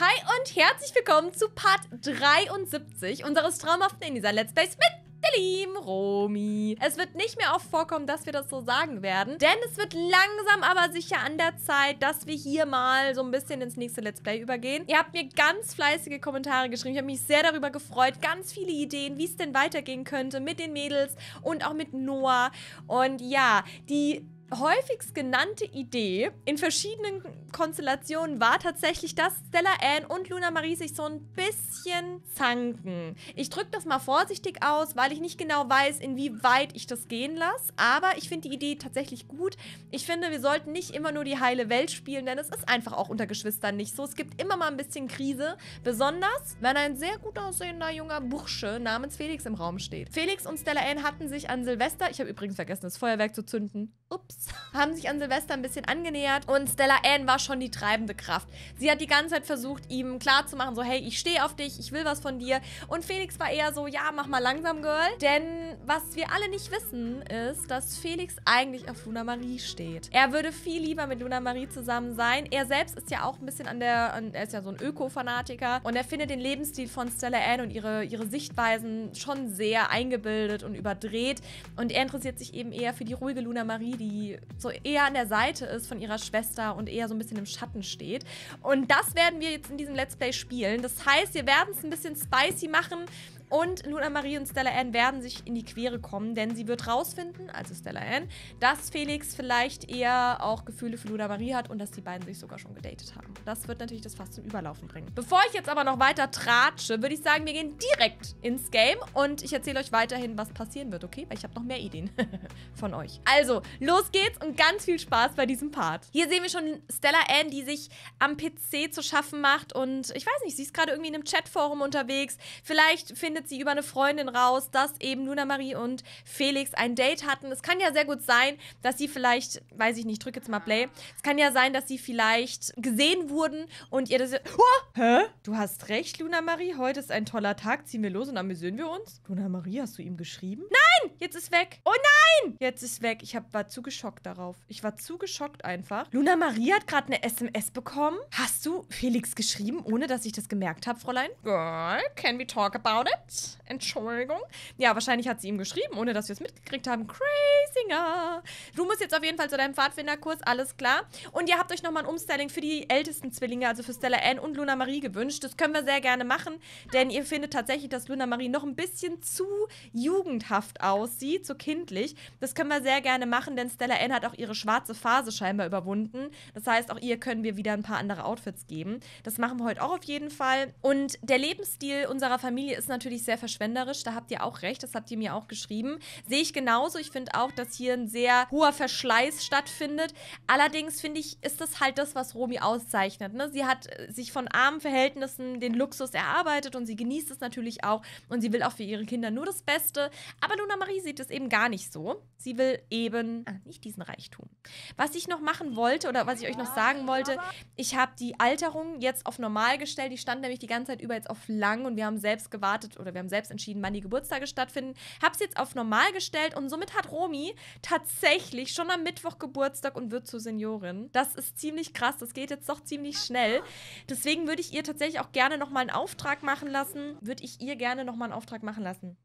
Hi und herzlich willkommen zu Part 73 unseres traumhaften in dieser Let's Plays mit der lieben Romy. Es wird nicht mehr oft vorkommen, dass wir das so sagen werden, denn es wird langsam aber sicher an der Zeit, dass wir hier mal so ein bisschen ins nächste Let's Play übergehen. Ihr habt mir ganz fleißige Kommentare geschrieben. Ich habe mich sehr darüber gefreut. Ganz viele Ideen, wie es denn weitergehen könnte mit den Mädels und auch mit Noah. Und ja, die häufigst genannte Idee in verschiedenen Konstellationen war tatsächlich, dass Stella Ann und Luna Marie sich so ein bisschen zanken. Ich drücke das mal vorsichtig aus, weil ich nicht genau weiß, inwieweit ich das gehen lasse. Aber ich finde die Idee tatsächlich gut. Ich finde, wir sollten nicht immer nur die heile Welt spielen, denn es ist einfach auch unter Geschwistern nicht so. Es gibt immer mal ein bisschen Krise. Besonders, wenn ein sehr gut aussehender junger Bursche namens Felix im Raum steht. Felix und Stella Ann hatten sich an Silvester, ich habe übrigens vergessen, das Feuerwerk zu zünden. Ups haben sich an Silvester ein bisschen angenähert und Stella Ann war schon die treibende Kraft. Sie hat die ganze Zeit versucht, ihm klarzumachen, so hey, ich stehe auf dich, ich will was von dir. Und Felix war eher so, ja, mach mal langsam, Girl. Denn was wir alle nicht wissen, ist, dass Felix eigentlich auf Luna Marie steht. Er würde viel lieber mit Luna Marie zusammen sein. Er selbst ist ja auch ein bisschen an der, er ist ja so ein Öko-Fanatiker und er findet den Lebensstil von Stella Ann und ihre, ihre Sichtweisen schon sehr eingebildet und überdreht. Und er interessiert sich eben eher für die ruhige Luna Marie, die so eher an der Seite ist von ihrer Schwester und eher so ein bisschen im Schatten steht. Und das werden wir jetzt in diesem Let's Play spielen. Das heißt, wir werden es ein bisschen spicy machen. Und Luna Marie und Stella Ann werden sich in die Quere kommen, denn sie wird rausfinden, also Stella Ann, dass Felix vielleicht eher auch Gefühle für Luna Marie hat und dass die beiden sich sogar schon gedatet haben. Das wird natürlich das Fass zum Überlaufen bringen. Bevor ich jetzt aber noch weiter tratsche, würde ich sagen, wir gehen direkt ins Game und ich erzähle euch weiterhin, was passieren wird, okay? Weil ich habe noch mehr Ideen von euch. Also, los geht's und ganz viel Spaß bei diesem Part. Hier sehen wir schon Stella Ann, die sich am PC zu schaffen macht und ich weiß nicht, sie ist gerade irgendwie in einem Chatforum unterwegs. Vielleicht findet findet sie über eine Freundin raus, dass eben Luna Marie und Felix ein Date hatten. Es kann ja sehr gut sein, dass sie vielleicht, weiß ich nicht, drücke jetzt mal Play. Es kann ja sein, dass sie vielleicht gesehen wurden und ihr das. Oh, hä? Du hast recht, Luna Marie. Heute ist ein toller Tag. Ziehen wir los und amüsieren wir uns. Luna Marie, hast du ihm geschrieben? Nein! Jetzt ist weg. Oh nein! Jetzt ist weg. Ich hab, war zu geschockt darauf. Ich war zu geschockt einfach. Luna Marie hat gerade eine SMS bekommen. Hast du Felix geschrieben, ohne dass ich das gemerkt habe, Fräulein? Girl, can we talk about it? Entschuldigung. Ja, wahrscheinlich hat sie ihm geschrieben, ohne dass wir es mitgekriegt haben. Crazinger. Du musst jetzt auf jeden Fall zu deinem Pfadfinderkurs, alles klar. Und ihr habt euch nochmal ein Umstyling für die ältesten Zwillinge, also für Stella Ann und Luna Marie gewünscht. Das können wir sehr gerne machen, denn ihr findet tatsächlich, dass Luna Marie noch ein bisschen zu jugendhaft aussieht, so kindlich. Das können wir sehr gerne machen, denn Stella Ann hat auch ihre schwarze Phase scheinbar überwunden. Das heißt, auch ihr können wir wieder ein paar andere Outfits geben. Das machen wir heute auch auf jeden Fall. Und der Lebensstil unserer Familie ist natürlich sehr verschwenderisch. Da habt ihr auch recht, das habt ihr mir auch geschrieben. Sehe ich genauso. Ich finde auch, dass hier ein sehr hoher Verschleiß stattfindet. Allerdings finde ich, ist das halt das, was Romy auszeichnet. Ne? Sie hat äh, sich von armen Verhältnissen den Luxus erarbeitet und sie genießt es natürlich auch und sie will auch für ihre Kinder nur das Beste. Aber Luna Marie sieht es eben gar nicht so. Sie will eben ah, nicht diesen Reichtum. Was ich noch machen wollte oder was ich euch noch sagen wollte, ich habe die Alterung jetzt auf normal gestellt. Die stand nämlich die ganze Zeit über jetzt auf lang und wir haben selbst gewartet oder wir haben selbst entschieden, wann die Geburtstage stattfinden. Habe es jetzt auf normal gestellt und somit hat Romy tatsächlich schon am Mittwoch Geburtstag und wird zur Seniorin. Das ist ziemlich krass. Das geht jetzt doch ziemlich schnell. Deswegen würde ich ihr tatsächlich auch gerne nochmal einen Auftrag machen lassen. Würde ich ihr gerne nochmal einen Auftrag machen lassen.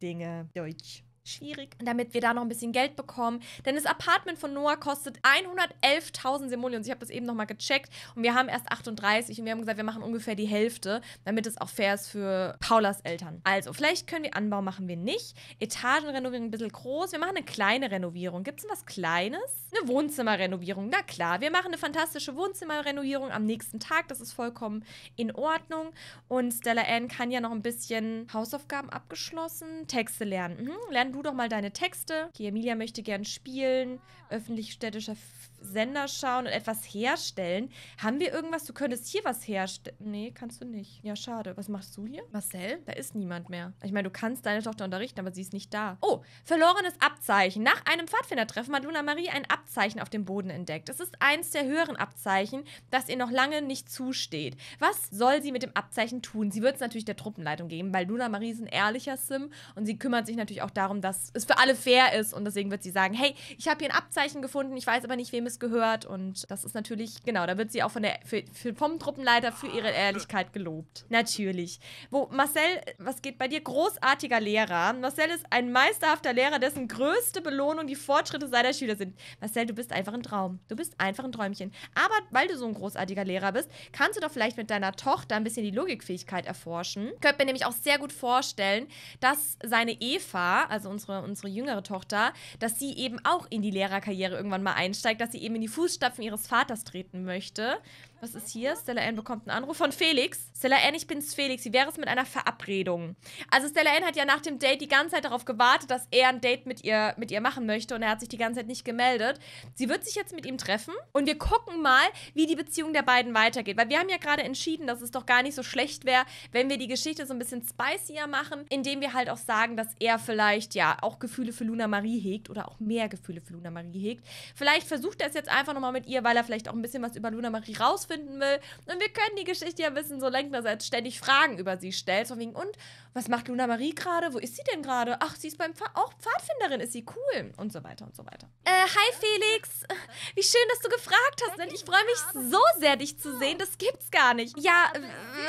Dinge. Deutsch schwierig, damit wir da noch ein bisschen Geld bekommen. Denn das Apartment von Noah kostet 111.000 Simoleons. Ich habe das eben nochmal gecheckt und wir haben erst 38 und wir haben gesagt, wir machen ungefähr die Hälfte, damit es auch fair ist für Paulas Eltern. Also, vielleicht können wir Anbau, machen wir nicht. Etagenrenovierung ein bisschen groß. Wir machen eine kleine Renovierung. Gibt es denn was Kleines? Eine Wohnzimmerrenovierung. Na klar, wir machen eine fantastische Wohnzimmerrenovierung am nächsten Tag. Das ist vollkommen in Ordnung. Und Stella Ann kann ja noch ein bisschen Hausaufgaben abgeschlossen. Texte lernen. Mhm. Lernen du doch mal deine Texte. Okay, Emilia möchte gern spielen. Öffentlich-städtischer Sender schauen und etwas herstellen. Haben wir irgendwas? Du könntest hier was herstellen. Nee, kannst du nicht. Ja, schade. Was machst du hier? Marcel? Da ist niemand mehr. Ich meine, du kannst deine Tochter unterrichten, aber sie ist nicht da. Oh, verlorenes Abzeichen. Nach einem Pfadfindertreffen hat Luna Marie ein Abzeichen auf dem Boden entdeckt. Es ist eins der höheren Abzeichen, das ihr noch lange nicht zusteht. Was soll sie mit dem Abzeichen tun? Sie wird es natürlich der Truppenleitung geben, weil Luna Marie ist ein ehrlicher Sim und sie kümmert sich natürlich auch darum, dass es für alle fair ist und deswegen wird sie sagen, hey, ich habe hier ein Abzeichen gefunden, ich weiß aber nicht, wem es gehört. Und das ist natürlich, genau, da wird sie auch von der, für, vom Truppenleiter für ihre Ehrlichkeit gelobt. Natürlich. Wo Marcel, was geht bei dir? Großartiger Lehrer. Marcel ist ein meisterhafter Lehrer, dessen größte Belohnung die Fortschritte seiner Schüler sind. Marcel, du bist einfach ein Traum. Du bist einfach ein Träumchen. Aber weil du so ein großartiger Lehrer bist, kannst du doch vielleicht mit deiner Tochter ein bisschen die Logikfähigkeit erforschen. Könnt mir nämlich auch sehr gut vorstellen, dass seine Eva, also unsere, unsere jüngere Tochter, dass sie eben auch in die Lehrerkarriere irgendwann mal einsteigt, dass sie eben in die Fußstapfen ihres Vaters treten möchte. Was ist hier? Stella Ann bekommt einen Anruf von Felix. Stella Ann, ich bin's Felix. Wie wäre es mit einer Verabredung? Also Stella Ann hat ja nach dem Date die ganze Zeit darauf gewartet, dass er ein Date mit ihr, mit ihr machen möchte und er hat sich die ganze Zeit nicht gemeldet. Sie wird sich jetzt mit ihm treffen und wir gucken mal, wie die Beziehung der beiden weitergeht. Weil wir haben ja gerade entschieden, dass es doch gar nicht so schlecht wäre, wenn wir die Geschichte so ein bisschen spicier machen, indem wir halt auch sagen, dass er vielleicht ja auch Gefühle für Luna Marie hegt oder auch mehr Gefühle für Luna Marie hegt. Vielleicht versucht er es jetzt einfach nochmal mit ihr, weil er vielleicht auch ein bisschen was über Luna Marie rausfinden will. Und wir können die Geschichte ja ein bisschen so lenken, dass er jetzt ständig Fragen über sie stellt. So wegen, und was macht Luna Marie gerade? Wo ist sie denn gerade? Ach, sie ist beim Pfad auch Pfadfinderin, ist sie cool. Und so weiter und so weiter. Äh, hi Felix. Wie schön, dass du gefragt hast. Und ich freue mich so sehr, dich zu sehen. Das gibt's gar nicht. Ja,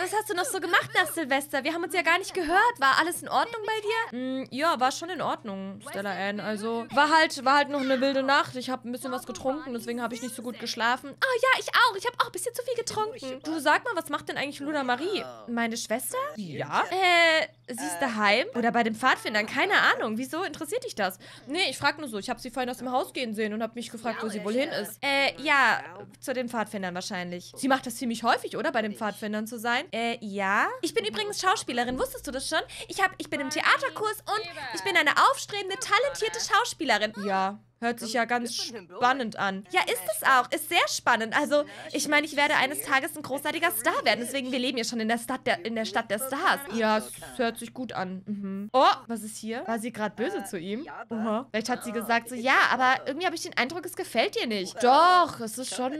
was hast du noch so gemacht nach Silvester? Wir haben uns ja gar nicht gehört. War alles in Ordnung bei dir? Mm, ja, war schon in Ordnung, Stella Ann. Also, war halt, war halt noch eine wilde Nacht. Ich habe ein bisschen was getrunken, deswegen habe ich nicht so gut geschlafen. Ah, oh, ja, ich auch. Ich habe auch ein bisschen zu viel getrunken. Du, sag mal, was macht denn eigentlich Luna Marie? Meine Schwester? Ja. Äh, sie ist daheim? Oder bei den Pfadfindern? Keine Ahnung. Wieso interessiert dich das? Nee, ich frag nur so. Ich habe sie vorhin aus dem Haus gehen sehen und habe mich gefragt, wo sie wohl hin ist. Äh, ja, zu den Pfadfindern wahrscheinlich. Sie macht das ziemlich häufig, oder? Bei den Pfadfindern zu sein? Äh, ja. Ich bin übrigens Schauspielerin. Wusstest du das schon? Ich, hab, ich bin im Theaterkurs und ich bin eine aufstrebende, talentierte Schauspielerin. Ja. Hört sich ja ganz spannend an. Ja, ist es auch. Ist sehr spannend. Also, ich meine, ich werde eines Tages ein großartiger Star werden. Deswegen, wir leben ja schon in der Stadt der, in der, Stadt der Stars. Ja, es hört sich gut an. Mhm. Oh, was ist hier? War sie gerade böse zu ihm? Oha. Vielleicht hat sie gesagt so, ja, aber irgendwie habe ich den Eindruck, es gefällt dir nicht. Doch, es ist schon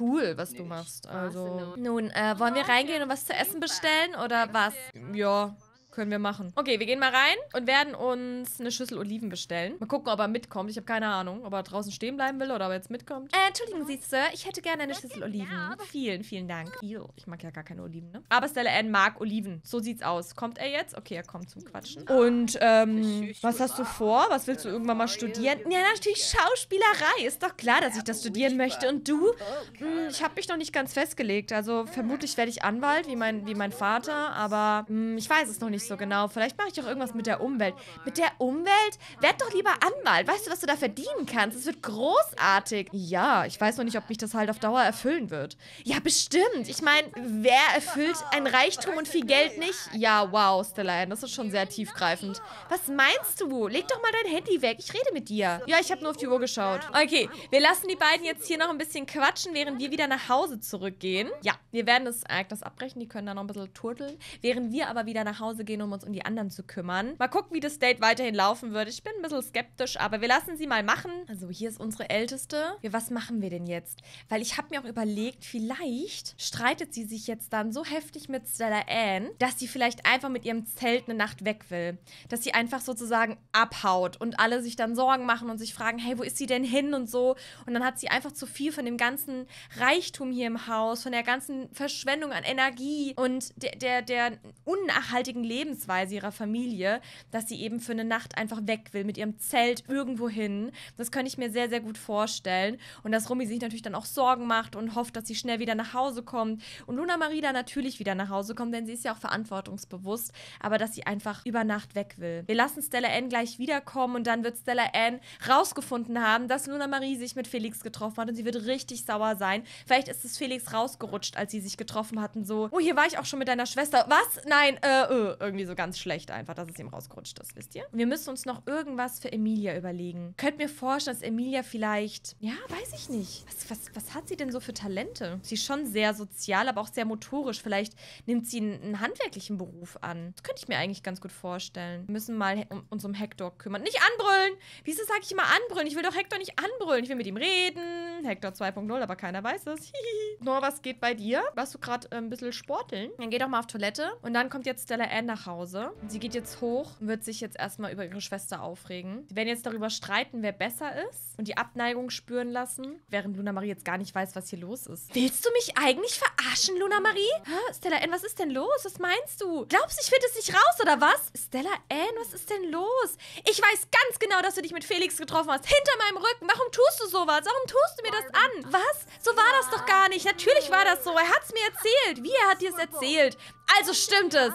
cool, was du machst. Also, nun, äh, wollen wir reingehen und was zu essen bestellen oder was? Ja, können wir machen. Okay, wir gehen mal rein und werden uns eine Schüssel Oliven bestellen. Mal gucken, ob er mitkommt. Ich habe keine Ahnung, ob er draußen stehen bleiben will oder ob er jetzt mitkommt. Äh, entschuldigen Sie, Sir. Ich hätte gerne eine Schüssel Oliven. Vielen, vielen Dank. Ich mag ja gar keine Oliven, ne? Aber Stella Ann mag Oliven. So sieht's aus. Kommt er jetzt? Okay, er kommt zum Quatschen. Und, ähm, was hast du vor? Was willst du irgendwann mal studieren? Ja, natürlich Schauspielerei. Ist doch klar, dass ich das studieren möchte. Und du? Hm, ich habe mich noch nicht ganz festgelegt. Also, vermutlich werde ich Anwalt, wie mein, wie mein Vater. Aber, hm, ich weiß es noch nicht nicht so genau. Vielleicht mache ich auch irgendwas mit der Umwelt. Mit der Umwelt? Werd doch lieber Anwalt. Weißt du, was du da verdienen kannst? Es wird großartig. Ja, ich weiß noch nicht, ob mich das halt auf Dauer erfüllen wird. Ja, bestimmt. Ich meine, wer erfüllt ein Reichtum und viel Geld nicht? Ja, wow, Stellan, das ist schon sehr tiefgreifend. Was meinst du? Leg doch mal dein Handy weg. Ich rede mit dir. Ja, ich habe nur auf die Uhr geschaut. Okay, wir lassen die beiden jetzt hier noch ein bisschen quatschen, während wir wieder nach Hause zurückgehen. Ja, wir werden das Ereignis abbrechen. Die können da noch ein bisschen turteln. Während wir aber wieder nach Hause gehen gehen, um uns um die anderen zu kümmern. Mal gucken, wie das Date weiterhin laufen wird. Ich bin ein bisschen skeptisch, aber wir lassen sie mal machen. Also hier ist unsere Älteste. Ja, was machen wir denn jetzt? Weil ich habe mir auch überlegt, vielleicht streitet sie sich jetzt dann so heftig mit Stella Ann, dass sie vielleicht einfach mit ihrem Zelt eine Nacht weg will. Dass sie einfach sozusagen abhaut und alle sich dann Sorgen machen und sich fragen, hey, wo ist sie denn hin und so. Und dann hat sie einfach zu viel von dem ganzen Reichtum hier im Haus, von der ganzen Verschwendung an Energie und der, der, der unnachhaltigen Lebensweise Lebensweise ihrer Familie, dass sie eben für eine Nacht einfach weg will mit ihrem Zelt irgendwo hin. Das könnte ich mir sehr, sehr gut vorstellen. Und dass Romy sich natürlich dann auch Sorgen macht und hofft, dass sie schnell wieder nach Hause kommt. Und Luna Marie dann natürlich wieder nach Hause kommt, denn sie ist ja auch verantwortungsbewusst, aber dass sie einfach über Nacht weg will. Wir lassen Stella Ann gleich wiederkommen und dann wird Stella Ann rausgefunden haben, dass Luna Marie sich mit Felix getroffen hat und sie wird richtig sauer sein. Vielleicht ist es Felix rausgerutscht, als sie sich getroffen hatten, so, oh, hier war ich auch schon mit deiner Schwester. Was? Nein, äh, äh, irgendwie so ganz schlecht einfach, dass es ihm rausgerutscht ist, wisst ihr? Wir müssen uns noch irgendwas für Emilia überlegen. Könnt mir vorstellen, dass Emilia vielleicht, ja, weiß ich nicht. Was, was, was hat sie denn so für Talente? Sie ist schon sehr sozial, aber auch sehr motorisch. Vielleicht nimmt sie einen, einen handwerklichen Beruf an. Das könnte ich mir eigentlich ganz gut vorstellen. Wir müssen mal um, uns um Hector kümmern. Nicht anbrüllen! Wieso sage ich immer anbrüllen? Ich will doch Hector nicht anbrüllen. Ich will mit ihm reden. Hector 2.0, aber keiner weiß es. Nora, was geht bei dir? Warst du gerade äh, ein bisschen sporteln? Dann geh doch mal auf Toilette. Und dann kommt jetzt Stella Ann nach nach Hause. Sie geht jetzt hoch und wird sich jetzt erstmal über ihre Schwester aufregen. Sie werden jetzt darüber streiten, wer besser ist und die Abneigung spüren lassen, während Luna Marie jetzt gar nicht weiß, was hier los ist. Willst du mich eigentlich verarschen, Luna Marie? Hä? Stella Ann, was ist denn los? Was meinst du? Glaubst du, ich finde es nicht raus, oder was? Stella Ann, was ist denn los? Ich weiß ganz genau, dass du dich mit Felix getroffen hast. Hinter meinem Rücken. Warum tust du sowas? Warum tust du mir das an? Was? So war das doch gar nicht. Natürlich war das so. Er hat es mir erzählt. Wie, er hat dir es erzählt? Also stimmt es.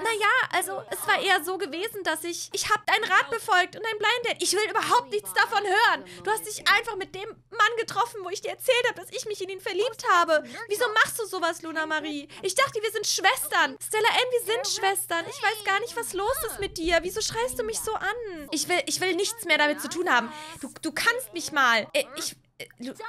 Naja, also es war eher so gewesen, dass ich... Ich habe deinen Rat befolgt und dein Blind Date. Ich will überhaupt nichts davon hören. Du hast dich einfach mit dem Mann getroffen, wo ich dir erzählt habe, dass ich mich in ihn verliebt habe. Wieso machst du sowas, Luna Marie? Ich dachte, wir sind Schwestern. Stella Ann, wir sind Schwestern. Ich weiß gar nicht, was los ist mit dir. Wieso schreist du mich so an? Ich will, ich will nichts mehr damit zu tun haben. Du, du kannst mich mal. Äh, ich...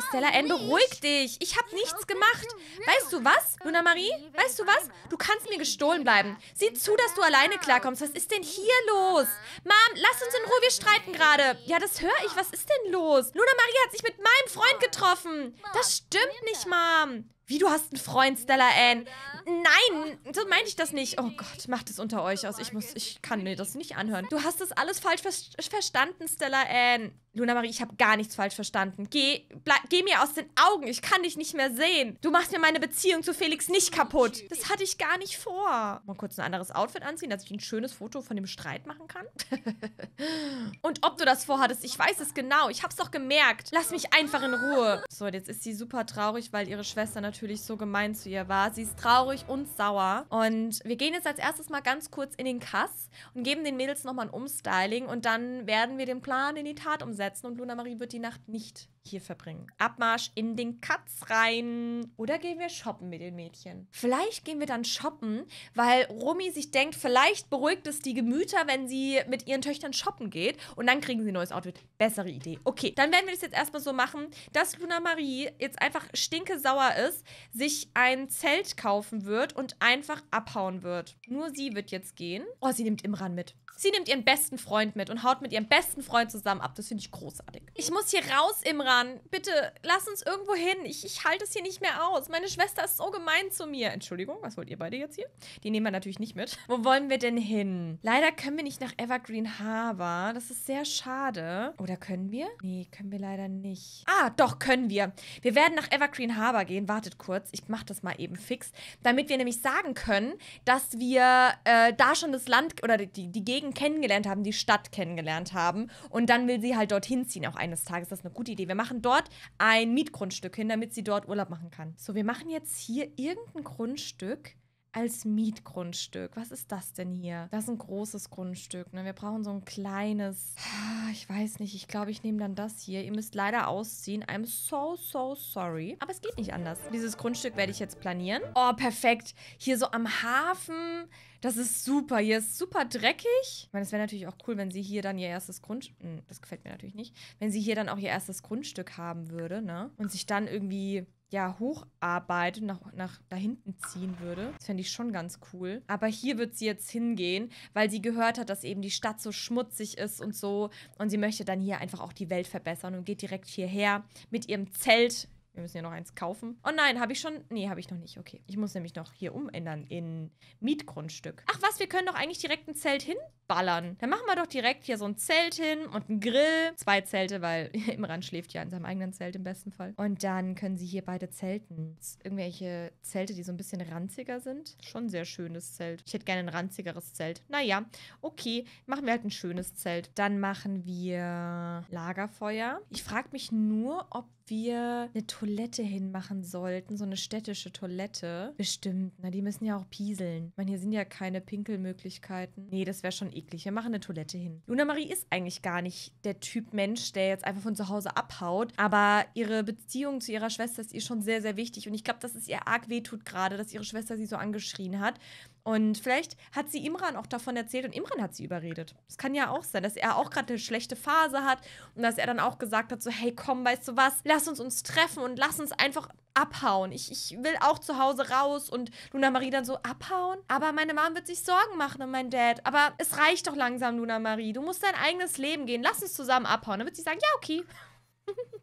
Stella Ann, beruhig dich. Ich habe nichts gemacht. Weißt du was, Luna Marie? Weißt du was? Du kannst mir gestohlen bleiben. Sieh zu, dass du alleine klarkommst. Was ist denn hier los? Mom, lass uns in Ruhe, wir streiten gerade. Ja, das höre ich. Was ist denn los? Luna Marie hat sich mit meinem Freund getroffen. Das stimmt nicht, Mom. Wie, du hast einen Freund, Stella Ann? Nein, so meinte ich das nicht. Oh Gott, macht es unter euch aus. Ich muss, ich kann mir das nicht anhören. Du hast das alles falsch ver verstanden, Stella Ann. Luna Marie, ich habe gar nichts falsch verstanden. Geh, geh mir aus den Augen. Ich kann dich nicht mehr sehen. Du machst mir meine Beziehung zu Felix nicht kaputt. Das hatte ich gar nicht vor. Mal kurz ein anderes Outfit anziehen, dass ich ein schönes Foto von dem Streit machen kann. Und ob du das vorhattest, ich weiß es genau. Ich hab's doch gemerkt. Lass mich einfach in Ruhe. So, jetzt ist sie super traurig, weil ihre Schwester natürlich so gemein zu ihr war. Sie ist traurig und sauer. Und wir gehen jetzt als erstes mal ganz kurz in den Kass und geben den Mädels nochmal ein Umstyling. Und dann werden wir den Plan in die Tat umsetzen setzen und Luna Marie wird die Nacht nicht hier verbringen. Abmarsch in den Katz rein. Oder gehen wir shoppen mit den Mädchen? Vielleicht gehen wir dann shoppen, weil Romy sich denkt, vielleicht beruhigt es die Gemüter, wenn sie mit ihren Töchtern shoppen geht. Und dann kriegen sie ein neues Outfit. Bessere Idee. Okay, dann werden wir das jetzt erstmal so machen, dass Luna Marie jetzt einfach stinkesauer ist, sich ein Zelt kaufen wird und einfach abhauen wird. Nur sie wird jetzt gehen. Oh, sie nimmt Imran mit. Sie nimmt ihren besten Freund mit und haut mit ihrem besten Freund zusammen ab. Das finde ich großartig. Ich muss hier raus, Imran. Bitte, lass uns irgendwo hin. Ich, ich halte es hier nicht mehr aus. Meine Schwester ist so gemein zu mir. Entschuldigung, was wollt ihr beide jetzt hier? Die nehmen wir natürlich nicht mit. Wo wollen wir denn hin? Leider können wir nicht nach Evergreen Harbor. Das ist sehr schade. Oder können wir? Nee, können wir leider nicht. Ah, doch, können wir. Wir werden nach Evergreen Harbor gehen. Wartet kurz. Ich mache das mal eben fix. Damit wir nämlich sagen können, dass wir äh, da schon das Land oder die, die Gegend kennengelernt haben, die Stadt kennengelernt haben. Und dann will sie halt dorthin ziehen, auch eines Tages. Das ist eine gute Idee. Wir machen dort ein Mietgrundstück hin, damit sie dort Urlaub machen kann. So, wir machen jetzt hier irgendein Grundstück als Mietgrundstück. Was ist das denn hier? Das ist ein großes Grundstück. Ne? Wir brauchen so ein kleines. Ich weiß nicht. Ich glaube, ich nehme dann das hier. Ihr müsst leider ausziehen. I'm so, so sorry. Aber es geht nicht anders. Dieses Grundstück werde ich jetzt planieren. Oh, perfekt. Hier so am Hafen. Das ist super. Hier ist super dreckig. Ich meine, es wäre natürlich auch cool, wenn sie hier dann ihr erstes Grundstück. Hm, das gefällt mir natürlich nicht. Wenn sie hier dann auch ihr erstes Grundstück haben würde, ne? Und sich dann irgendwie ja, hocharbeitet, nach, nach da hinten ziehen würde. Das fände ich schon ganz cool. Aber hier wird sie jetzt hingehen, weil sie gehört hat, dass eben die Stadt so schmutzig ist und so. Und sie möchte dann hier einfach auch die Welt verbessern und geht direkt hierher mit ihrem Zelt wir müssen ja noch eins kaufen. Oh nein, habe ich schon? Nee, habe ich noch nicht. Okay. Ich muss nämlich noch hier umändern in Mietgrundstück. Ach was, wir können doch eigentlich direkt ein Zelt hinballern. Dann machen wir doch direkt hier so ein Zelt hin und einen Grill. Zwei Zelte, weil Imran schläft ja in seinem eigenen Zelt im besten Fall. Und dann können sie hier beide zelten. Irgendwelche Zelte, die so ein bisschen ranziger sind. Schon ein sehr schönes Zelt. Ich hätte gerne ein ranzigeres Zelt. Naja, okay. Machen wir halt ein schönes Zelt. Dann machen wir Lagerfeuer. Ich frage mich nur, ob wir eine Toilette hinmachen sollten, so eine städtische Toilette. Bestimmt, na, die müssen ja auch pieseln. Ich meine, hier sind ja keine Pinkelmöglichkeiten. Nee, das wäre schon eklig. Wir machen eine Toilette hin. Luna Marie ist eigentlich gar nicht der Typ Mensch, der jetzt einfach von zu Hause abhaut. Aber ihre Beziehung zu ihrer Schwester ist ihr schon sehr, sehr wichtig. Und ich glaube, dass es ihr arg wehtut gerade, dass ihre Schwester sie so angeschrien hat. Und vielleicht hat sie Imran auch davon erzählt und Imran hat sie überredet. Das kann ja auch sein, dass er auch gerade eine schlechte Phase hat und dass er dann auch gesagt hat, so, hey, komm, weißt du was, lass uns uns treffen und lass uns einfach abhauen. Ich, ich will auch zu Hause raus und Luna Marie dann so abhauen. Aber meine Mom wird sich Sorgen machen und mein Dad. Aber es reicht doch langsam, Luna Marie. Du musst dein eigenes Leben gehen. Lass uns zusammen abhauen. Dann wird sie sagen, ja, okay.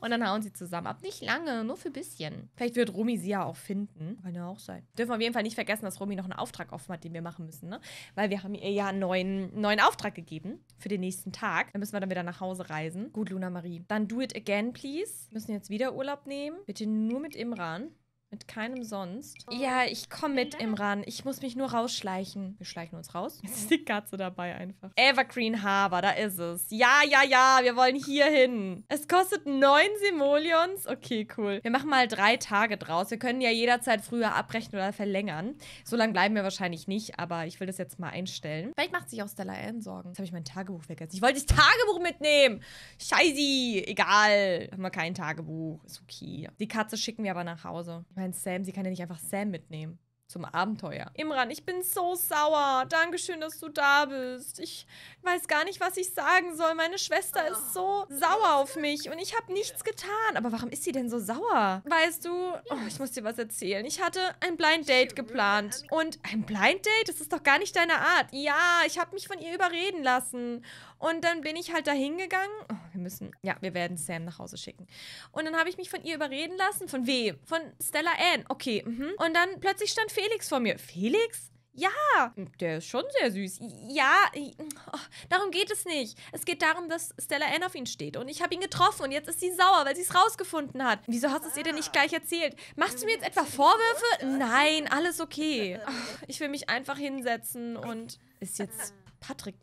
Und dann hauen sie zusammen ab. Nicht lange, nur für ein bisschen. Vielleicht wird Romy sie ja auch finden. Kann ja auch sein. Dürfen wir auf jeden Fall nicht vergessen, dass Romy noch einen Auftrag offen hat, den wir machen müssen, ne? Weil wir haben ihr ja einen neuen, neuen Auftrag gegeben für den nächsten Tag. Dann müssen wir dann wieder nach Hause reisen. Gut, Luna Marie. Dann do it again, please. Wir müssen jetzt wieder Urlaub nehmen. Bitte nur mit Imran. Mit keinem sonst. Ja, ich komme mit, Imran. Ich muss mich nur rausschleichen. Wir schleichen uns raus. Jetzt ist die Katze dabei einfach. Evergreen Harbor, da ist es. Ja, ja, ja, wir wollen hier hin. Es kostet neun Simoleons. Okay, cool. Wir machen mal drei Tage draus. Wir können ja jederzeit früher abbrechen oder verlängern. So lange bleiben wir wahrscheinlich nicht, aber ich will das jetzt mal einstellen. Vielleicht macht sich auch Stella Ann Sorgen. Jetzt habe ich mein Tagebuch vergessen. Ich wollte das Tagebuch mitnehmen. Scheiße. Egal. Haben wir kein Tagebuch. Ist okay. Die Katze schicken wir aber nach Hause meine, Sam, sie kann ja nicht einfach Sam mitnehmen zum Abenteuer. Imran, ich bin so sauer. Dankeschön, dass du da bist. Ich weiß gar nicht, was ich sagen soll. Meine Schwester ist so sauer auf mich und ich habe nichts getan. Aber warum ist sie denn so sauer? Weißt du, oh, ich muss dir was erzählen. Ich hatte ein Blind Date geplant. Und ein Blind Date? Das ist doch gar nicht deine Art. Ja, ich habe mich von ihr überreden lassen. Und dann bin ich halt da hingegangen. Oh, wir müssen, ja, wir werden Sam nach Hause schicken. Und dann habe ich mich von ihr überreden lassen. Von wem? Von Stella Ann. Okay, mhm. Und dann plötzlich stand Felix vor mir. Felix? Ja, der ist schon sehr süß. Ja, oh, darum geht es nicht. Es geht darum, dass Stella Ann auf ihn steht. Und ich habe ihn getroffen und jetzt ist sie sauer, weil sie es rausgefunden hat. Wieso hast du es ihr denn nicht gleich erzählt? Machst du mir jetzt etwa Vorwürfe? Nein, alles okay. Oh, ich will mich einfach hinsetzen und ist jetzt Patrick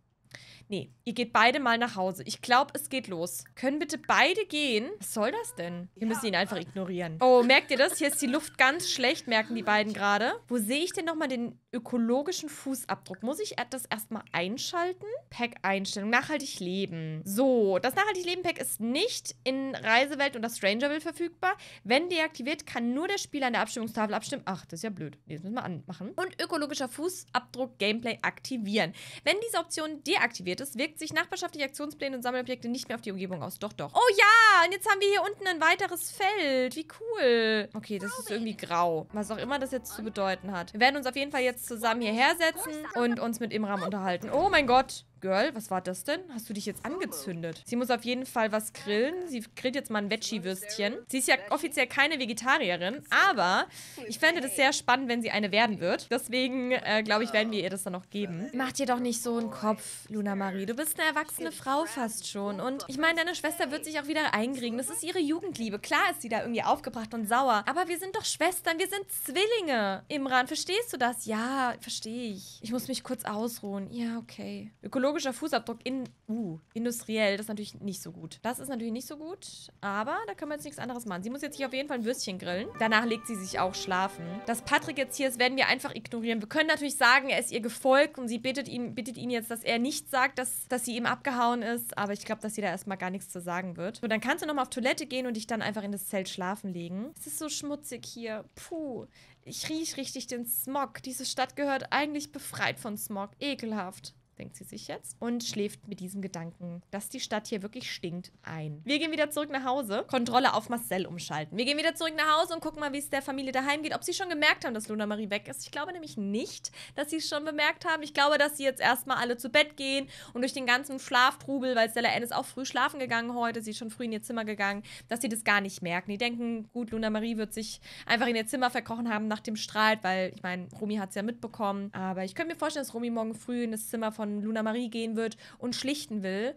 Nee, ihr geht beide mal nach Hause. Ich glaube, es geht los. Können bitte beide gehen? Was soll das denn? Wir müssen ihn einfach ignorieren. Oh, merkt ihr das? Hier ist die Luft ganz schlecht, merken die beiden gerade. Wo sehe ich denn nochmal den ökologischen Fußabdruck? Muss ich das erstmal einschalten? Pack-Einstellung. Nachhaltig leben. So, das Nachhaltig Leben-Pack ist nicht in Reisewelt und das Strangerville verfügbar. Wenn deaktiviert, kann nur der Spieler an der Abstimmungstafel abstimmen. Ach, das ist ja blöd. Nee, das müssen wir anmachen. Und ökologischer Fußabdruck Gameplay aktivieren. Wenn diese Option deaktiviert aktiviert ist, wirkt sich nachbarschaftliche Aktionspläne und Sammelobjekte nicht mehr auf die Umgebung aus. Doch, doch. Oh ja, und jetzt haben wir hier unten ein weiteres Feld. Wie cool. Okay, das ist irgendwie grau. Was auch immer das jetzt zu bedeuten hat. Wir werden uns auf jeden Fall jetzt zusammen hierher setzen und uns mit Imram unterhalten. Oh mein Gott. Girl, was war das denn? Hast du dich jetzt angezündet? Sie muss auf jeden Fall was grillen. Sie grillt jetzt mal ein Veggie-Würstchen. Sie ist ja offiziell keine Vegetarierin, aber ich fände das sehr spannend, wenn sie eine werden wird. Deswegen, äh, glaube ich, werden wir ihr das dann noch geben. Mach dir doch nicht so einen Kopf, Luna Marie. Du bist eine erwachsene Frau fast schon. Und ich meine, deine Schwester wird sich auch wieder einkriegen. Das ist ihre Jugendliebe. Klar ist sie da irgendwie aufgebracht und sauer. Aber wir sind doch Schwestern. Wir sind Zwillinge. Imran, verstehst du das? Ja, verstehe ich. Ich muss mich kurz ausruhen. Ja, okay. Ökologisch ökologischer Fußabdruck in, uh, industriell, das ist natürlich nicht so gut. Das ist natürlich nicht so gut, aber da können wir jetzt nichts anderes machen. Sie muss jetzt hier auf jeden Fall ein Würstchen grillen. Danach legt sie sich auch schlafen. Dass Patrick jetzt hier ist, werden wir einfach ignorieren. Wir können natürlich sagen, er ist ihr gefolgt und sie bittet ihn, bittet ihn jetzt, dass er nicht sagt, dass, dass sie ihm abgehauen ist, aber ich glaube, dass sie da erstmal gar nichts zu sagen wird. So, dann kannst du nochmal auf Toilette gehen und dich dann einfach in das Zelt schlafen legen. Es ist so schmutzig hier. Puh. Ich rieche richtig den Smog. Diese Stadt gehört eigentlich befreit von Smog. Ekelhaft denkt sie sich jetzt und schläft mit diesem Gedanken, dass die Stadt hier wirklich stinkt, ein. Wir gehen wieder zurück nach Hause, Kontrolle auf Marcel umschalten. Wir gehen wieder zurück nach Hause und gucken mal, wie es der Familie daheim geht, ob sie schon gemerkt haben, dass Luna Marie weg ist. Ich glaube nämlich nicht, dass sie es schon bemerkt haben. Ich glaube, dass sie jetzt erstmal alle zu Bett gehen und durch den ganzen Schlaftrubel, weil Stella Ann ist auch früh schlafen gegangen heute, sie ist schon früh in ihr Zimmer gegangen, dass sie das gar nicht merken. Die denken, gut, Luna Marie wird sich einfach in ihr Zimmer verkrochen haben nach dem Streit, weil ich meine, Romy hat es ja mitbekommen. Aber ich könnte mir vorstellen, dass Romy morgen früh in das Zimmer von von Luna Marie gehen wird und schlichten will.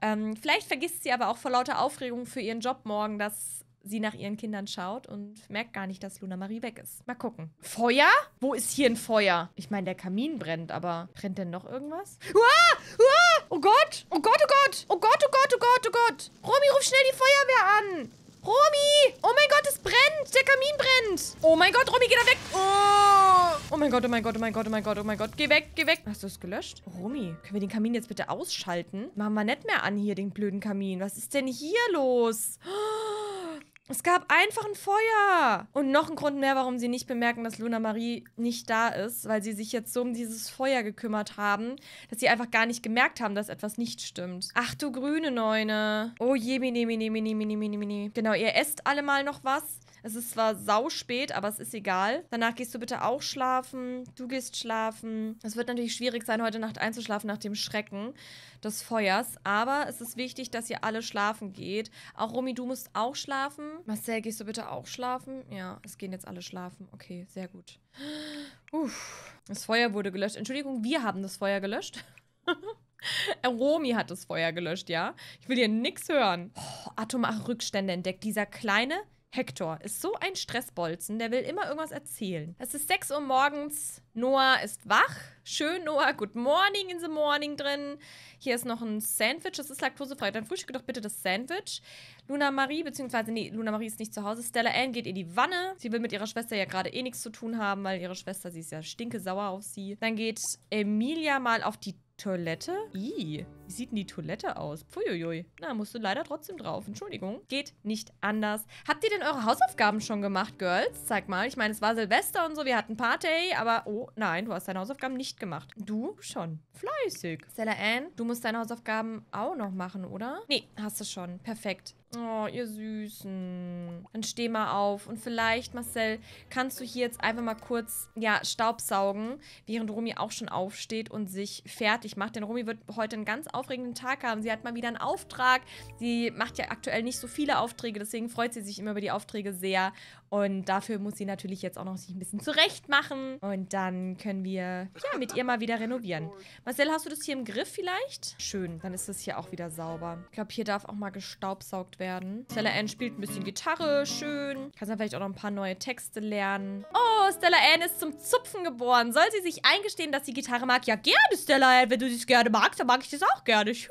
Ähm, vielleicht vergisst sie aber auch vor lauter Aufregung für ihren Job morgen, dass sie nach ihren Kindern schaut und merkt gar nicht, dass Luna Marie weg ist. Mal gucken. Feuer? Wo ist hier ein Feuer? Ich meine, der Kamin brennt, aber brennt denn noch irgendwas? Uah! Uah! Oh Gott! Oh Gott, oh Gott! Oh Gott, oh Gott, oh Gott, oh Gott! Romy, ruf schnell die Feuerwehr an! Romy! Oh mein Gott, es brennt! Der Kamin brennt! Oh mein Gott, Romy, geh da weg! Oh! Oh mein Gott, oh mein Gott, oh mein Gott, oh mein Gott, oh mein Gott. Geh weg, geh weg. Hast du es gelöscht? Romy, können wir den Kamin jetzt bitte ausschalten? Machen wir nicht mehr an hier, den blöden Kamin. Was ist denn hier los? Oh! Es gab einfach ein Feuer. Und noch ein Grund mehr, warum sie nicht bemerken, dass Luna Marie nicht da ist, weil sie sich jetzt so um dieses Feuer gekümmert haben, dass sie einfach gar nicht gemerkt haben, dass etwas nicht stimmt. Ach du grüne Neune. Oh je, mini, mini, mini, mini, mini, mini. Genau, ihr esst alle mal noch was. Es ist zwar sauspät, aber es ist egal. Danach gehst du bitte auch schlafen. Du gehst schlafen. Es wird natürlich schwierig sein, heute Nacht einzuschlafen nach dem Schrecken des Feuers. Aber es ist wichtig, dass ihr alle schlafen geht. Auch Romy, du musst auch schlafen. Marcel, gehst du bitte auch schlafen? Ja, es gehen jetzt alle schlafen. Okay, sehr gut. Uff. Das Feuer wurde gelöscht. Entschuldigung, wir haben das Feuer gelöscht. Romy hat das Feuer gelöscht, ja? Ich will hier nichts hören. Oh, atomare Rückstände entdeckt. Dieser kleine Hector ist so ein Stressbolzen, der will immer irgendwas erzählen. Es ist 6 Uhr morgens, Noah ist wach. Schön, Noah, good morning in the morning drin. Hier ist noch ein Sandwich, das ist laktosefrei. Dann frühstücke doch bitte das Sandwich. Luna Marie, beziehungsweise, nee, Luna Marie ist nicht zu Hause. Stella Ann geht in die Wanne. Sie will mit ihrer Schwester ja gerade eh nichts zu tun haben, weil ihre Schwester, sie ist ja stinke sauer auf sie. Dann geht Emilia mal auf die Toilette? Ih, wie sieht denn die Toilette aus? Pfuiuiui. Na, musst du leider trotzdem drauf. Entschuldigung. Geht nicht anders. Habt ihr denn eure Hausaufgaben schon gemacht, Girls? Zeig mal. Ich meine, es war Silvester und so, wir hatten Party, aber... Oh, nein, du hast deine Hausaufgaben nicht gemacht. Du schon. Fleißig. Stella Ann, du musst deine Hausaufgaben auch noch machen, oder? Nee, hast du schon. Perfekt. Oh, ihr Süßen. Dann steh mal auf. Und vielleicht, Marcel, kannst du hier jetzt einfach mal kurz, ja, Staubsaugen, während Romy auch schon aufsteht und sich fertig macht. Denn Romy wird heute einen ganz aufregenden Tag haben. Sie hat mal wieder einen Auftrag. Sie macht ja aktuell nicht so viele Aufträge, deswegen freut sie sich immer über die Aufträge sehr. Und dafür muss sie natürlich jetzt auch noch sich ein bisschen zurecht machen. Und dann können wir, ja, mit ihr mal wieder renovieren. Marcel, hast du das hier im Griff vielleicht? Schön, dann ist das hier auch wieder sauber. Ich glaube, hier darf auch mal gestaubsaugt werden. Stella Ann spielt ein bisschen Gitarre, schön. Kannst dann vielleicht auch noch ein paar neue Texte lernen. Oh, Stella Ann ist zum Zupfen geboren. Soll sie sich eingestehen, dass sie Gitarre mag? Ja, gerne, Stella Ann. Wenn du das gerne magst, dann mag ich das auch gerne. Schön.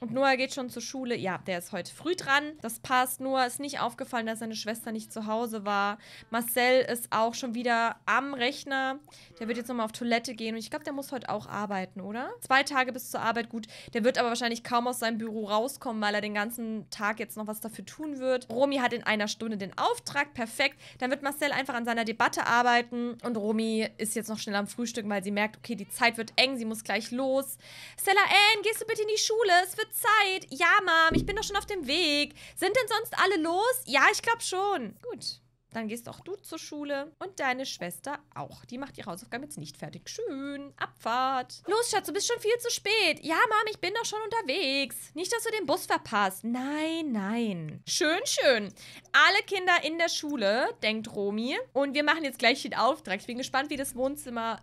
Und Noah geht schon zur Schule. Ja, der ist heute früh dran. Das passt. Noah ist nicht aufgefallen, dass seine Schwester nicht zu Hause war. Marcel ist auch schon wieder am Rechner. Der wird jetzt nochmal auf Toilette gehen. Und ich glaube, der muss heute auch arbeiten, oder? Zwei Tage bis zur Arbeit. Gut, der wird aber wahrscheinlich kaum aus seinem Büro rauskommen, weil er den ganzen Tag jetzt noch was dafür tun wird. Romy hat in einer Stunde den Auftrag. Perfekt. Dann wird Marcel einfach an seiner Debatte arbeiten. Und Romy ist jetzt noch schnell am Frühstück, weil sie merkt, okay, die Zeit wird eng. Sie muss gleich los. Stella Ann, gehst du bitte in die Schule? Es wird Zeit. Ja, Mom, ich bin doch schon auf dem Weg. Sind denn sonst alle los? Ja, ich glaube schon. Gut. Dann gehst auch du zur Schule und deine Schwester auch. Die macht ihre Hausaufgaben jetzt nicht fertig. Schön. Abfahrt. Los, Schatz, du bist schon viel zu spät. Ja, Mom, ich bin doch schon unterwegs. Nicht, dass du den Bus verpasst. Nein, nein. Schön, schön. Alle Kinder in der Schule, denkt Romy. Und wir machen jetzt gleich den Auftrag. Ich bin gespannt, wie das Wohnzimmer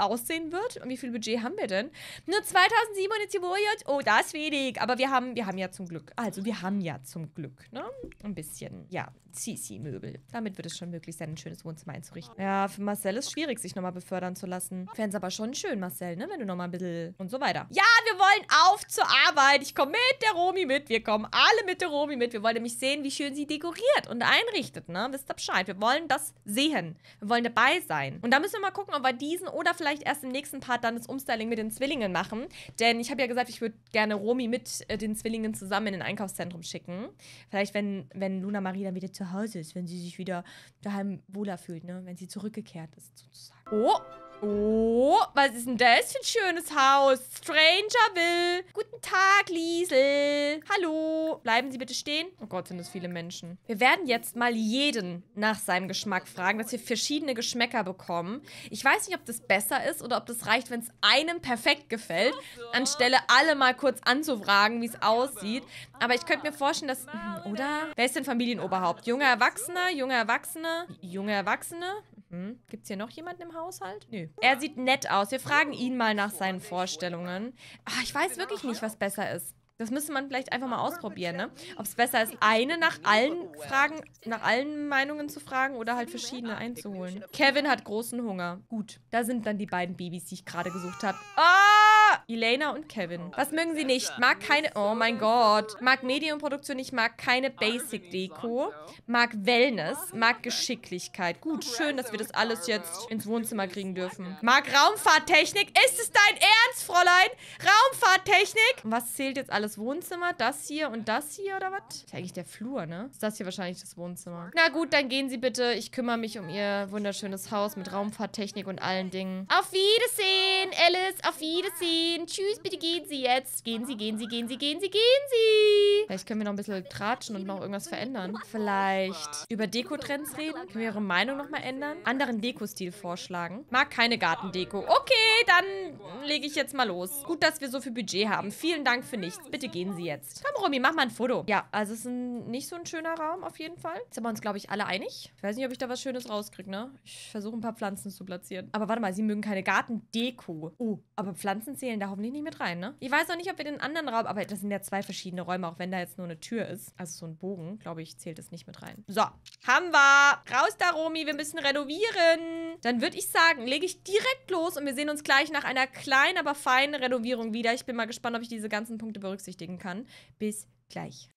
aussehen wird. Und wie viel Budget haben wir denn? Nur 2700 jetzt. Oh, das ist wenig. Aber wir haben, wir haben ja zum Glück. Also, wir haben ja zum Glück, ne? Ein bisschen, ja, CC-Möbel. Damit wird es schon möglich sein, ein schönes Wohnzimmer einzurichten. Ja, für Marcel ist schwierig, sich nochmal befördern zu lassen. Fände es aber schon schön, Marcel, ne? Wenn du nochmal ein bisschen und so weiter. Ja, wir wollen auf zur Arbeit. Ich komme mit der Romy mit. Wir kommen alle mit der Romy mit. Wir wollen nämlich sehen, wie schön sie dekoriert und einrichtet, ne? Wisst ihr Bescheid? Wir wollen das sehen. Wir wollen dabei sein. Und da müssen wir mal gucken, ob wir diesen oder vielleicht erst im nächsten Part dann das Umstyling mit den Zwillingen machen. Denn ich habe ja gesagt, ich würde gerne Romy mit äh, den Zwillingen zusammen in ein Einkaufszentrum schicken. Vielleicht, wenn, wenn Luna Marie dann wieder zu Hause ist, wenn sie sich wieder daheim wohler fühlt, ne? Wenn sie zurückgekehrt ist, sozusagen. Oh! Oh, was ist denn das für ein schönes Haus? Strangerville. Guten Tag, Liesel. Hallo. Bleiben Sie bitte stehen. Oh Gott, sind das viele Menschen. Wir werden jetzt mal jeden nach seinem Geschmack fragen, dass wir verschiedene Geschmäcker bekommen. Ich weiß nicht, ob das besser ist oder ob das reicht, wenn es einem perfekt gefällt, anstelle alle mal kurz anzufragen, wie es aussieht. Aber ich könnte mir vorstellen, dass... Oder? Wer ist denn Familienoberhaupt? Junger Erwachsener? Junge Erwachsene? Junge Erwachsene? Hm. Gibt es hier noch jemanden im Haushalt? Nö. Er sieht nett aus. Wir fragen ihn mal nach seinen Vorstellungen. Ach, ich weiß wirklich nicht, was besser ist. Das müsste man vielleicht einfach mal ausprobieren, ne? Ob es besser ist, eine nach allen Fragen, nach allen Meinungen zu fragen oder halt verschiedene einzuholen. Kevin hat großen Hunger. Gut, da sind dann die beiden Babys, die ich gerade gesucht habe. Ah! Elena und Kevin. Was mögen sie nicht? Mag keine... Oh mein Gott. Mag Medienproduktion nicht, mag keine Basic-Deko. Mag Wellness, mag Geschicklichkeit. Gut, schön, dass wir das alles jetzt ins Wohnzimmer kriegen dürfen. Mag Raumfahrttechnik. Ist es dein Ernst, Fräulein? Raumfahrttechnik? Was zählt jetzt alles? Wohnzimmer? Das hier und das hier oder was? Ist eigentlich der Flur, ne? Ist das hier wahrscheinlich das Wohnzimmer? Na gut, dann gehen Sie bitte. Ich kümmere mich um Ihr wunderschönes Haus mit Raumfahrttechnik und allen Dingen. Auf Wiedersehen, Alice. Auf Wiedersehen. Gehen. Tschüss, bitte gehen Sie jetzt. Gehen Sie, gehen Sie, gehen Sie, gehen Sie, gehen Sie. Vielleicht können wir noch ein bisschen tratschen und noch irgendwas verändern. Vielleicht über Dekotrends reden. Können wir Ihre Meinung nochmal ändern? Anderen Dekostil vorschlagen. Mag keine Gartendeko. Okay, dann lege ich jetzt mal los. Gut, dass wir so viel Budget haben. Vielen Dank für nichts. Bitte gehen Sie jetzt. Komm, Romy, mach mal ein Foto. Ja, also es ist ein, nicht so ein schöner Raum auf jeden Fall. Jetzt sind wir uns, glaube ich, alle einig. Ich weiß nicht, ob ich da was Schönes rauskriege, ne? Ich versuche ein paar Pflanzen zu platzieren. Aber warte mal, Sie mögen keine Gartendeko. Oh, aber Pflanzen zählen da hoffentlich nicht mit rein, ne? Ich weiß noch nicht, ob wir den anderen Raum... Aber das sind ja zwei verschiedene Räume, auch wenn da jetzt nur eine Tür ist. Also so ein Bogen, glaube ich, zählt das nicht mit rein. So, haben wir. Raus da, Romy, wir müssen renovieren. Dann würde ich sagen, lege ich direkt los und wir sehen uns gleich nach einer kleinen, aber feinen Renovierung wieder. Ich bin mal gespannt, ob ich diese ganzen Punkte berücksichtigen kann. Bis gleich.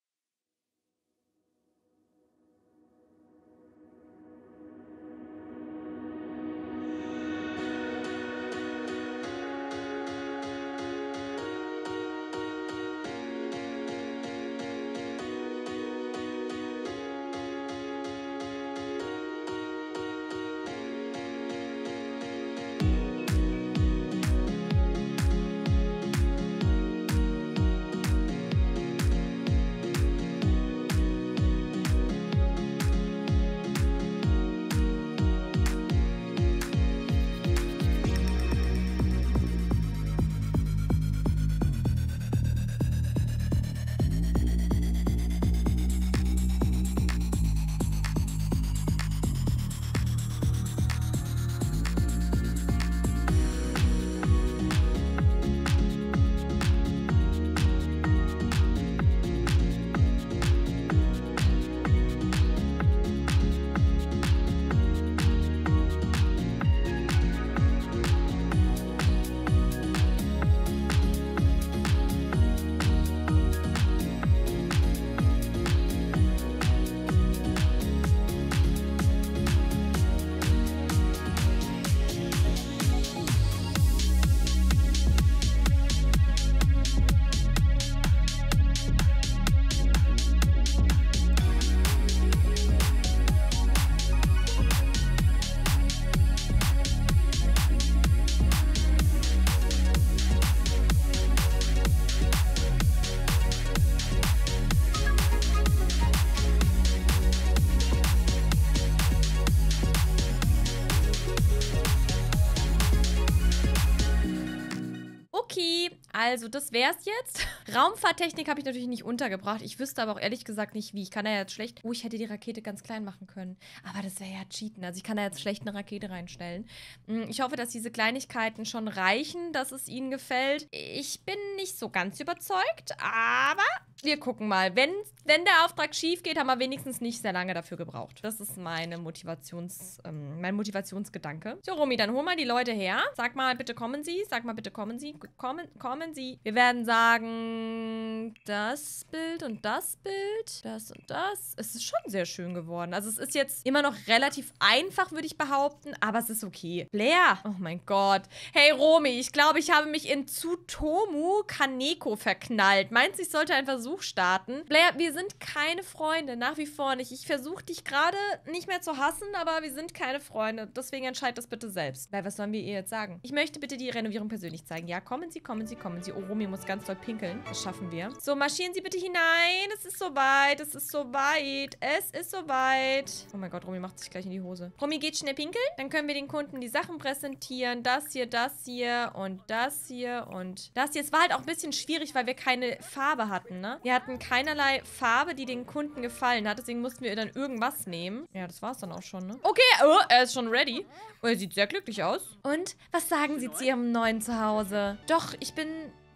Also das wär's jetzt. Raumfahrttechnik habe ich natürlich nicht untergebracht. Ich wüsste aber auch ehrlich gesagt nicht, wie. Ich kann da jetzt schlecht... Oh, ich hätte die Rakete ganz klein machen können. Aber das wäre ja Cheaten. Also ich kann da jetzt schlecht eine Rakete reinstellen. Hm, Ich hoffe, dass diese Kleinigkeiten schon reichen, dass es Ihnen gefällt. Ich bin nicht so ganz überzeugt, aber wir gucken mal. Wenn, wenn der Auftrag schief geht, haben wir wenigstens nicht sehr lange dafür gebraucht. Das ist meine Motivations, ähm, mein Motivationsgedanke. So, Romy, dann hol mal die Leute her. Sag mal, bitte kommen Sie. Sag mal, bitte kommen Sie. Kommen, kommen Sie. Wir werden sagen, das Bild und das Bild. Das und das. Es ist schon sehr schön geworden. Also es ist jetzt immer noch relativ einfach, würde ich behaupten. Aber es ist okay. Blair. Oh mein Gott. Hey, Romy, ich glaube, ich habe mich in Tsutomu Kaneko verknallt. Meinst du, ich sollte einen Versuch starten? Blair, wir sind keine Freunde. Nach wie vor nicht. Ich versuche dich gerade nicht mehr zu hassen, aber wir sind keine Freunde. Deswegen entscheid das bitte selbst. Blair, was sollen wir ihr jetzt sagen? Ich möchte bitte die Renovierung persönlich zeigen. Ja, kommen Sie, kommen Sie, kommen Sie. Oh, Romy muss ganz doll pinkeln. Das schaffen wir. So, marschieren Sie bitte hinein. Es ist soweit. Es ist soweit. Es ist soweit. Oh mein Gott, Romy macht sich gleich in die Hose. Romy geht schnell pinkeln. Dann können wir den Kunden die Sachen präsentieren. Das hier, das hier und das hier und das hier. Es war halt auch ein bisschen schwierig, weil wir keine Farbe hatten, ne? Wir hatten keinerlei Farbe, die den Kunden gefallen hat. Deswegen mussten wir dann irgendwas nehmen. Ja, das war's dann auch schon, ne? Okay, oh, er ist schon ready. Oh, er sieht sehr glücklich aus. Und was sagen Sie zu Ihrem neuen Zuhause? Doch, ich bin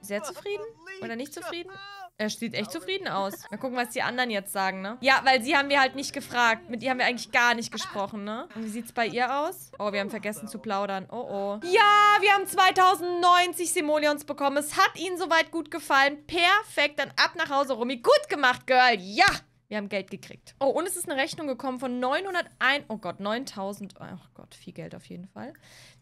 sehr zufrieden. Oder nicht zufrieden? Er sieht echt zufrieden aus. Mal gucken, was die anderen jetzt sagen, ne? Ja, weil sie haben wir halt nicht gefragt. Mit ihr haben wir eigentlich gar nicht gesprochen, ne? Und wie sieht's bei ihr aus? Oh, wir haben vergessen zu plaudern. Oh, oh. Ja, wir haben 2090 Simoleons bekommen. Es hat ihnen soweit gut gefallen. Perfekt. Dann ab nach Hause, Romy. Gut gemacht, Girl. Ja! Wir haben Geld gekriegt. Oh, und es ist eine Rechnung gekommen von 901. Oh Gott, 9000. Oh Gott, viel Geld auf jeden Fall.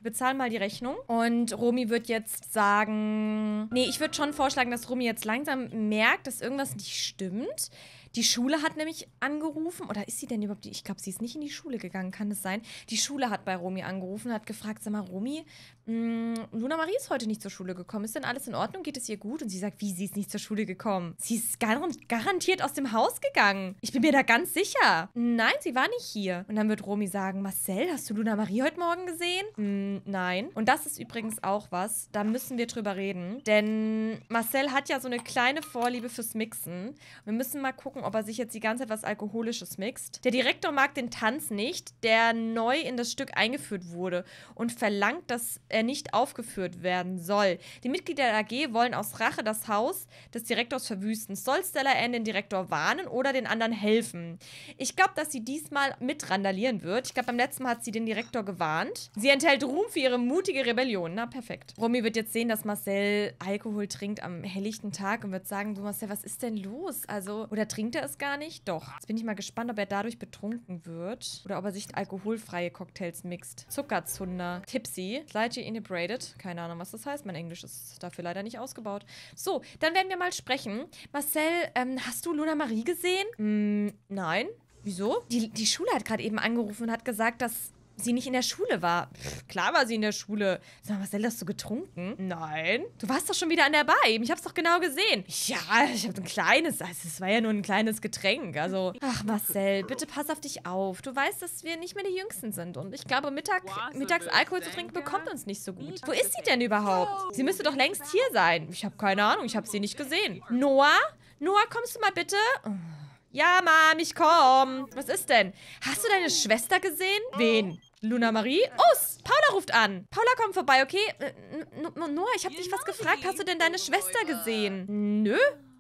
Wir bezahlen mal die Rechnung. Und Romy wird jetzt sagen. Nee, ich würde schon vorschlagen, dass Romy jetzt langsam merkt, dass irgendwas nicht stimmt. Die Schule hat nämlich angerufen, oder ist sie denn überhaupt, ich glaube, sie ist nicht in die Schule gegangen, kann es sein? Die Schule hat bei Romy angerufen, hat gefragt, sag mal, Romy, mh, hm, Luna Marie ist heute nicht zur Schule gekommen. Ist denn alles in Ordnung? Geht es ihr gut? Und sie sagt, wie, sie ist nicht zur Schule gekommen? Sie ist gar garantiert aus dem Haus gegangen. Ich bin mir da ganz sicher. Nein, sie war nicht hier. Und dann wird Romy sagen, Marcel, hast du Luna Marie heute Morgen gesehen? Hm, nein. Und das ist übrigens auch was, da müssen wir drüber reden. Denn Marcel hat ja so eine kleine Vorliebe fürs Mixen. Wir müssen mal gucken, ob er sich jetzt die ganze Zeit was Alkoholisches mixt. Der Direktor mag den Tanz nicht, der neu in das Stück eingeführt wurde und verlangt, dass er nicht aufgeführt werden soll. Die Mitglieder der AG wollen aus Rache das Haus des Direktors verwüsten. Soll Stella Ann den Direktor warnen oder den anderen helfen? Ich glaube, dass sie diesmal mit randalieren wird. Ich glaube, beim letzten Mal hat sie den Direktor gewarnt. Sie enthält Ruhm für ihre mutige Rebellion. Na, perfekt. Romy wird jetzt sehen, dass Marcel Alkohol trinkt am helllichten Tag und wird sagen, du Marcel, was ist denn los? Also, oder trinkt er es gar nicht? Doch. Jetzt bin ich mal gespannt, ob er dadurch betrunken wird oder ob er sich alkoholfreie Cocktails mixt. Zuckerzunder. Tipsy. Slightly inebriated. Keine Ahnung, was das heißt. Mein Englisch ist dafür leider nicht ausgebaut. So, dann werden wir mal sprechen. Marcel, ähm, hast du Luna Marie gesehen? Mm, nein. Wieso? Die, die Schule hat gerade eben angerufen und hat gesagt, dass sie nicht in der Schule war. Pff, klar war sie in der Schule. Sag mal, Marcel, hast du getrunken? Nein. Du warst doch schon wieder an der Bar eben. Ich hab's doch genau gesehen. Ja, ich hab ein kleines, also es war ja nur ein kleines Getränk. Also, ach Marcel, bitte pass auf dich auf. Du weißt, dass wir nicht mehr die Jüngsten sind. Und ich glaube, Mittag, mittags Alkohol zu trinken bekommt uns nicht so gut. Wo ist sie denn überhaupt? Sie müsste doch längst hier sein. Ich habe keine Ahnung, ich habe sie nicht gesehen. Noah? Noah, kommst du mal bitte? Oh. Ja, Mom, ich komm. Was ist denn? Hast du deine Schwester gesehen? Wen? Luna Marie? Oh, Paula ruft an. Paula, komm vorbei, okay? Noah, ich hab dich was gefragt. Hast du denn deine Schwester gesehen? Nö.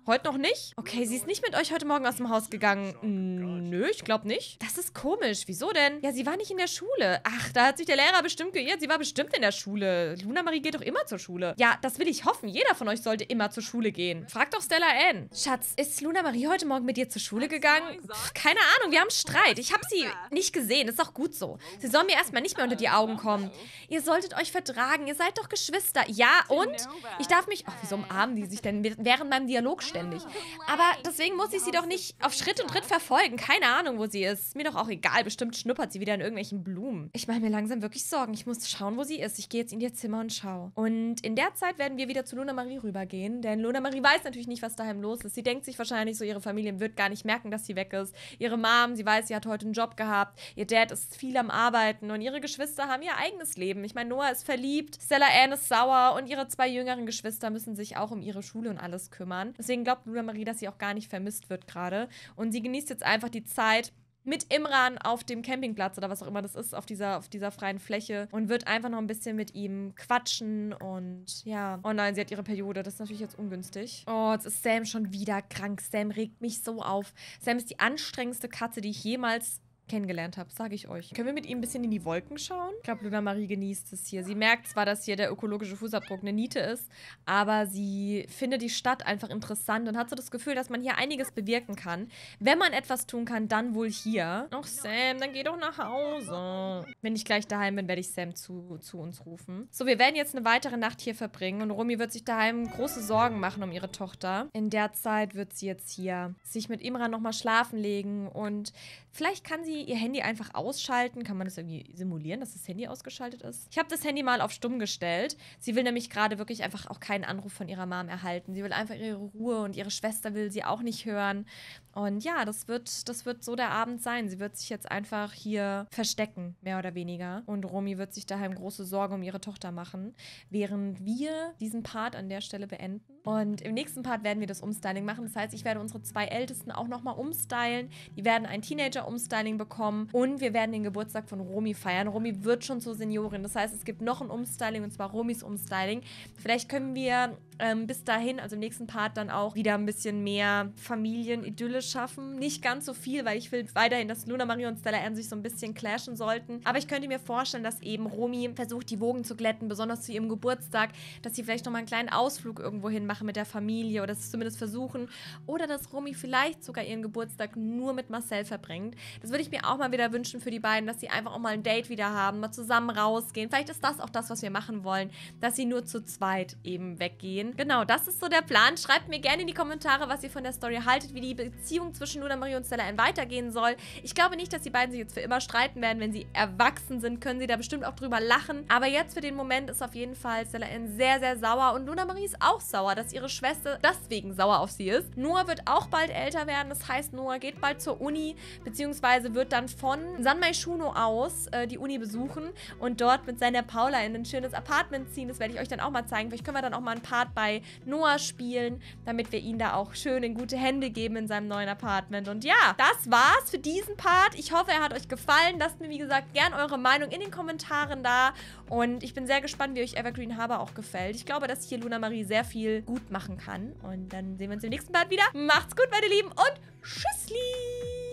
Heute noch nicht? Okay, sie ist nicht mit euch heute Morgen aus dem Haus gegangen. Nö, ich glaube nicht. Das ist komisch. Wieso denn? Ja, sie war nicht in der Schule. Ach, da hat sich der Lehrer bestimmt geirrt. Sie war bestimmt in der Schule. Luna Marie geht doch immer zur Schule. Ja, das will ich hoffen. Jeder von euch sollte immer zur Schule gehen. Frag doch Stella Ann. Schatz, ist Luna Marie heute Morgen mit dir zur Schule gegangen? keine Ahnung, wir haben Streit. Ich habe sie nicht gesehen. Ist auch gut so. Sie soll mir erstmal nicht mehr unter die Augen kommen. Ihr solltet euch vertragen. Ihr seid doch Geschwister. Ja, und? Ich darf mich... Ach, wieso umarmen die sich denn während meinem Dialog ständig. Aber deswegen muss ich sie doch nicht auf Schritt und Tritt verfolgen. Keine Ahnung, wo sie ist. Mir doch auch egal. Bestimmt schnuppert sie wieder in irgendwelchen Blumen. Ich mache mir langsam wirklich Sorgen. Ich muss schauen, wo sie ist. Ich gehe jetzt in ihr Zimmer und schaue. Und in der Zeit werden wir wieder zu Luna Marie rübergehen. Denn Luna Marie weiß natürlich nicht, was daheim los ist. Sie denkt sich wahrscheinlich so, ihre Familie wird gar nicht merken, dass sie weg ist. Ihre Mom, sie weiß, sie hat heute einen Job gehabt. Ihr Dad ist viel am Arbeiten. Und ihre Geschwister haben ihr eigenes Leben. Ich meine, Noah ist verliebt. Stella Ann ist sauer. Und ihre zwei jüngeren Geschwister müssen sich auch um ihre Schule und alles kümmern. Deswegen glaubt Luna Marie, dass sie auch gar nicht vermisst wird gerade. Und sie genießt jetzt einfach die Zeit, mit Imran auf dem Campingplatz oder was auch immer das ist, auf dieser, auf dieser freien Fläche und wird einfach noch ein bisschen mit ihm quatschen und ja. Oh nein, sie hat ihre Periode. Das ist natürlich jetzt ungünstig. Oh, jetzt ist Sam schon wieder krank. Sam regt mich so auf. Sam ist die anstrengendste Katze, die ich jemals kennengelernt habe, sage ich euch. Können wir mit ihm ein bisschen in die Wolken schauen? Ich glaube, Luna Marie genießt es hier. Sie merkt zwar, dass hier der ökologische Fußabdruck eine Niete ist, aber sie findet die Stadt einfach interessant und hat so das Gefühl, dass man hier einiges bewirken kann. Wenn man etwas tun kann, dann wohl hier. Ach, Sam, dann geh doch nach Hause. Wenn ich gleich daheim bin, werde ich Sam zu, zu uns rufen. So, wir werden jetzt eine weitere Nacht hier verbringen und Romy wird sich daheim große Sorgen machen um ihre Tochter. In der Zeit wird sie jetzt hier sich mit Imran nochmal schlafen legen und vielleicht kann sie ihr Handy einfach ausschalten. Kann man das irgendwie simulieren, dass das Handy ausgeschaltet ist? Ich habe das Handy mal auf stumm gestellt. Sie will nämlich gerade wirklich einfach auch keinen Anruf von ihrer Mom erhalten. Sie will einfach ihre Ruhe und ihre Schwester will sie auch nicht hören. Und ja, das wird, das wird so der Abend sein. Sie wird sich jetzt einfach hier verstecken, mehr oder weniger. Und Romy wird sich daheim große Sorgen um ihre Tochter machen, während wir diesen Part an der Stelle beenden. Und im nächsten Part werden wir das Umstyling machen. Das heißt, ich werde unsere zwei Ältesten auch nochmal umstylen. Die werden ein Teenager-Umstyling bekommen. Und wir werden den Geburtstag von Romy feiern. Romy wird schon zur Seniorin. Das heißt, es gibt noch ein Umstyling und zwar Romys Umstyling. Vielleicht können wir ähm, bis dahin, also im nächsten Part, dann auch wieder ein bisschen mehr Familienidylle schaffen. Nicht ganz so viel, weil ich will weiterhin, dass Luna Marie und Stella Ann sich so ein bisschen clashen sollten. Aber ich könnte mir vorstellen, dass eben Romy versucht, die Wogen zu glätten, besonders zu ihrem Geburtstag, dass sie vielleicht nochmal einen kleinen Ausflug irgendwo hin machen mit der Familie oder es zumindest versuchen. Oder dass Romy vielleicht sogar ihren Geburtstag nur mit Marcel verbringt. Das würde ich mir auch mal wieder wünschen für die beiden, dass sie einfach auch mal ein Date wieder haben, mal zusammen rausgehen. Vielleicht ist das auch das, was wir machen wollen, dass sie nur zu zweit eben weggehen sehen. Genau, das ist so der Plan. Schreibt mir gerne in die Kommentare, was ihr von der Story haltet, wie die Beziehung zwischen Luna Marie und Stella N weitergehen soll. Ich glaube nicht, dass die beiden sich jetzt für immer streiten werden. Wenn sie erwachsen sind, können sie da bestimmt auch drüber lachen. Aber jetzt für den Moment ist auf jeden Fall Stella N sehr, sehr sauer. Und Luna Marie ist auch sauer, dass ihre Schwester deswegen sauer auf sie ist. Noah wird auch bald älter werden. Das heißt, Noah geht bald zur Uni, beziehungsweise wird dann von San Shuno aus äh, die Uni besuchen und dort mit seiner Paula in ein schönes Apartment ziehen. Das werde ich euch dann auch mal zeigen. Vielleicht können wir dann auch mal einen Part bei Noah spielen, damit wir ihn da auch schön in gute Hände geben in seinem neuen Apartment. Und ja, das war's für diesen Part. Ich hoffe, er hat euch gefallen. Lasst mir, wie gesagt, gern eure Meinung in den Kommentaren da. Und ich bin sehr gespannt, wie euch Evergreen Harbor auch gefällt. Ich glaube, dass hier Luna Marie sehr viel gut machen kann. Und dann sehen wir uns im nächsten Part wieder. Macht's gut, meine Lieben, und tschüssli!